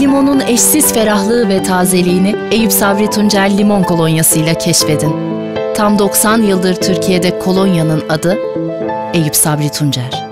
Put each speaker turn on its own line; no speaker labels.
limonun eşsiz ferahlığı ve tazeliğini Eyüp Sabri Tuncel limon kolonyasıyla keşfedin. Tam 90 yıldır Türkiye'de kolonyanın adı Eyüp Sabri Tuncer.